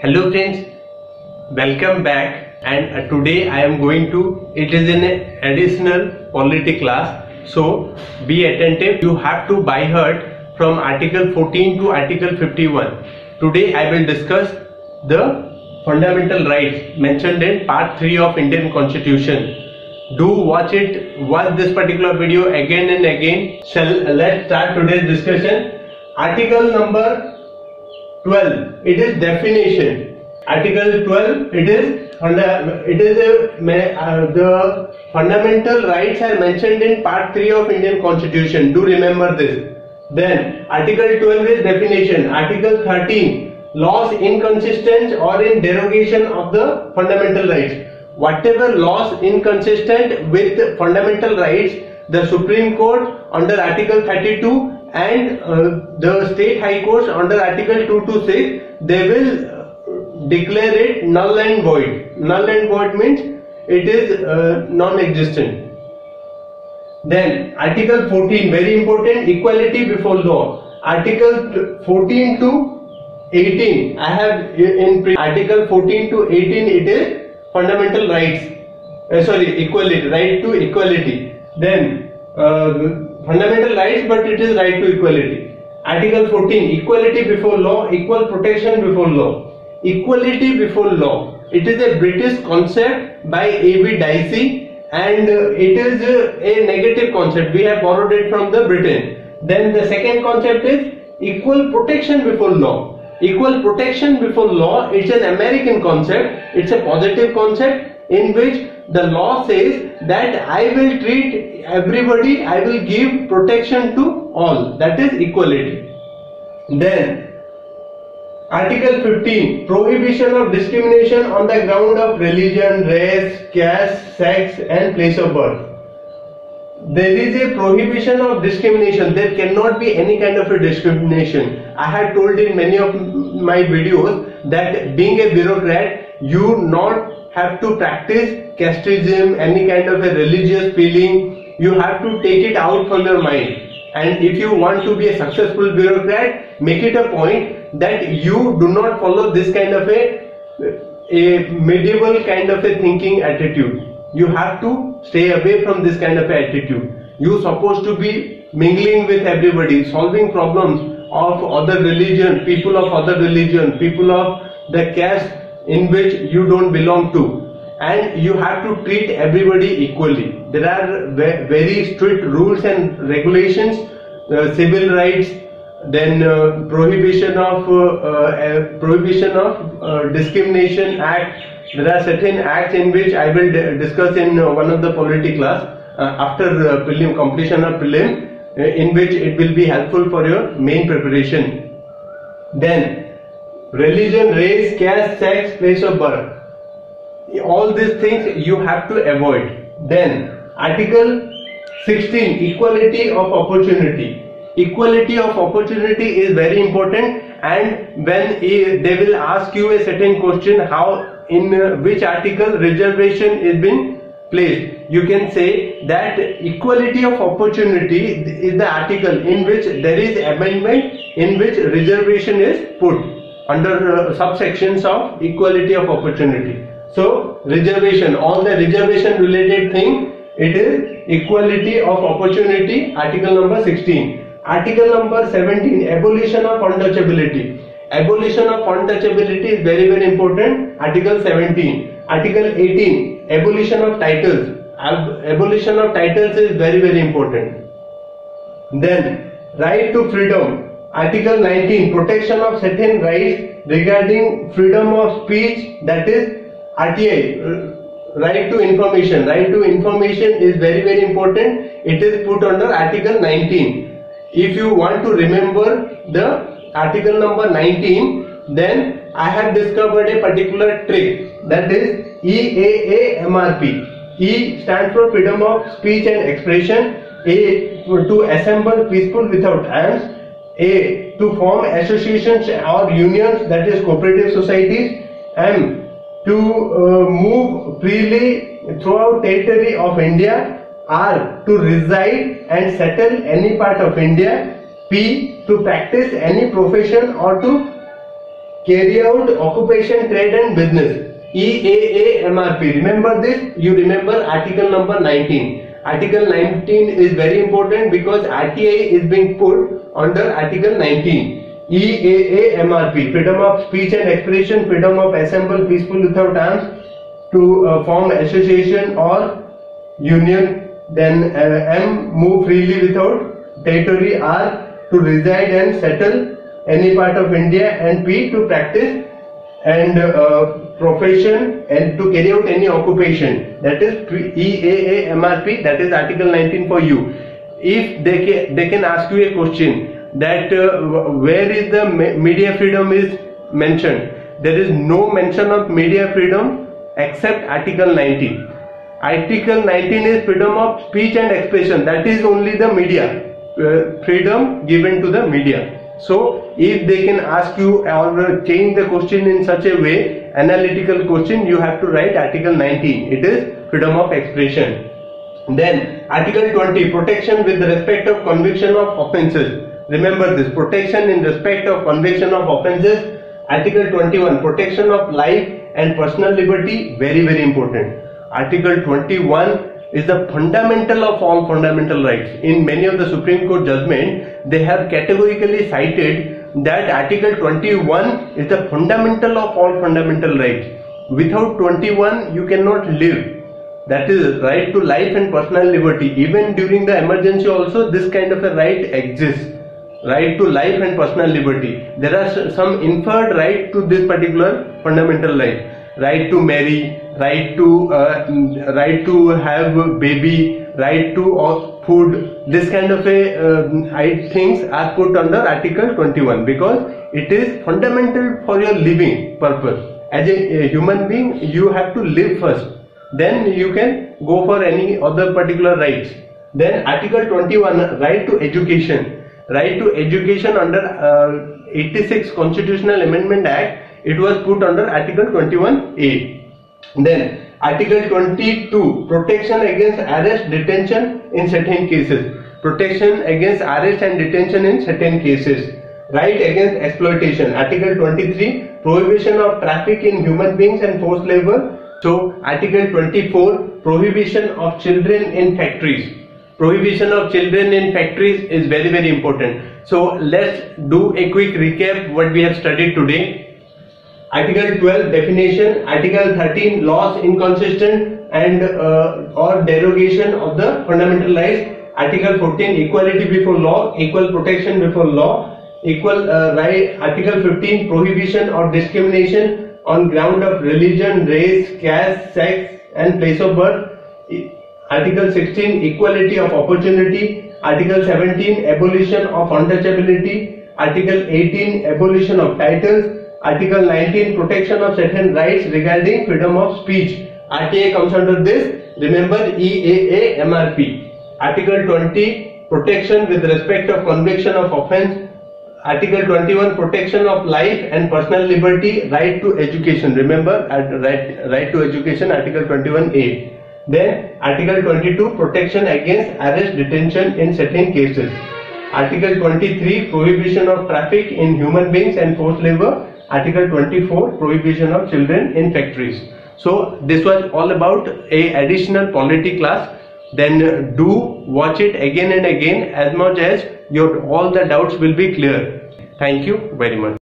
Hello friends, welcome back and uh, today I am going to, it is an additional polity class so be attentive, you have to by heart from article 14 to article 51. Today I will discuss the fundamental rights mentioned in part 3 of Indian constitution. Do watch it, watch this particular video again and again. Shall let's start today's discussion. Article number 12 it is definition. Article 12 it is it is a, uh, the fundamental rights are mentioned in part 3 of indian constitution. Do remember this. Then article 12 is definition. Article 13 laws inconsistent or in derogation of the fundamental rights. Whatever laws inconsistent with fundamental rights the supreme court under article 32 and uh, the state high courts under article 226 they will uh, declare it null and void. Null and void means it is uh, non-existent. Then article 14 very important equality before law. Article 14 to 18 i have in pre- article 14 to 18 it is fundamental rights. Uh, sorry equality right to equality. Then uh, fundamental rights but it is right to equality. Article 14 equality before law equal protection before law. Equality before law. It is a british concept by AV Dicey and uh, it is uh, a negative concept. We have borrowed it from the britain. Then the second concept is equal protection before law. Equal protection before law it's an american concept. It's a positive concept in which the law says that i will treat everybody i will give protection to all that is equality then Article 15 Prohibition of discrimination on the ground of religion, race, caste, sex, and place of birth. There is a prohibition of discrimination. There cannot be any kind of a discrimination. I had told in many of my videos that being a bureaucrat, you not have to practice casteism, any kind of a religious feeling. You have to take it out from your mind. And if you want to be a successful bureaucrat, make it a point that you do not follow this kind of a, a medieval kind of a thinking attitude. You have to stay away from this kind of attitude. You're supposed to be mingling with everybody, solving problems of other religion, people of other religion, people of the caste in which you don't belong to and you have to treat everybody equally. There are very strict rules and regulations, uh, civil rights, then uh, prohibition of uh, uh, prohibition of uh, discrimination act. There are certain acts in which I will discuss in one of the polity class uh, after prelim completion of prelim, in which it will be helpful for your main preparation. Then religion, race, caste, sex, place of birth all these things you have to avoid then article 16 equality of opportunity equality of opportunity is very important and when eh, they will ask you a certain question how in uh, which article reservation is been placed you can say that equality of opportunity is the article in which there is amendment in which reservation is put under uh, subsections of equality of opportunity so reservation, all the reservation related thing, it is equality of opportunity, article number 16. Article number 17, abolition of untouchability. Abolition of untouchability is very very important, article 17. Article 18, abolition of titles. Ab- abolition of titles is very very important. Then, right to freedom. Article 19, protection of certain rights regarding freedom of speech, that is RTI, right to information. Right to information is very very important. It is put under Article 19. If you want to remember the Article number 19, then I have discovered a particular trick that is EAAMRP. E stands for freedom of speech and expression. A to assemble peaceful without arms. A to form associations or unions that is cooperative societies. M to uh, move freely throughout territory of India R to reside and settle any part of India P to practice any profession or to carry out occupation, trade and business. EAA MRP. Remember this? You remember article number 19. Article 19 is very important because RTI is being put under Article 19. EAA MRP. Freedom of speech and expression, freedom of assemble peaceful without arms to uh, form association or union. Then uh, M. Move freely without territory. R. To reside and settle any part of India and P to practice and uh, profession and to carry out any occupation. That is EAA MRP that is article 19 for you. If they can, they can ask you a question that uh, where is the media freedom is mentioned. There is no mention of media freedom except article 19 article 19 is freedom of speech and expression. That is only the media uh, freedom given to the media so if they can ask you or change the question in such a way, analytical question, you have to write article 19. It is freedom of expression. Then article 20, protection with respect of conviction of offences. Remember this, protection in respect of conviction of offences. Article 21, protection of life and personal liberty, very very important. Article 21 is the fundamental of all fundamental rights. In many of the Supreme Court judgment, they have categorically cited that Article 21 is the fundamental of all fundamental rights. Without 21, you cannot live. That is right to life and personal liberty. Even during the emergency also, this kind of a right exists. Right to life and personal liberty. There are some inferred right to this particular fundamental right right to marry, right to uh, right to have baby, right to food. This kind of a uh, things are put under Article 21 because it is fundamental for your living purpose. As a, a human being, you have to live first. Then you can go for any other particular rights. Then Article 21, right to education. Right to education under uh, 86 Constitutional Amendment Act it was put under article 21a then article 22 protection against arrest detention in certain cases. Protection against arrest and detention in certain cases. Right against exploitation. Article 23 prohibition of traffic in human beings and forced labor. So article 24 prohibition of children in factories. Prohibition of children in factories is very very important. So let's do a quick recap what we have studied today Article 12 definition, Article 13 laws inconsistent and uh, or derogation of the fundamental rights, Article 14 equality before law, equal protection before law, equal uh, right, Article 15 prohibition or discrimination on ground of religion, race, caste, sex and place of birth, Article 16 equality of opportunity, Article 17 abolition of untouchability, Article 18 abolition of titles, Article 19 protection of certain rights regarding freedom of speech. RTA comes under this. Remember EAA MRP. Article 20 protection with respect of conviction of offence. Article 21 protection of life and personal liberty right to education. Remember right, right to education Article 21A. Then Article 22 protection against arrest detention in certain cases. Article 23 prohibition of traffic in human beings and forced labor Article 24 prohibition of children in factories. So this was all about a additional polity class. Then uh, do watch it again and again as much as your all the doubts will be clear. Thank you very much.